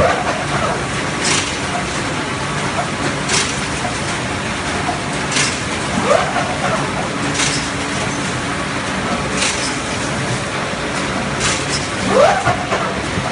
Right.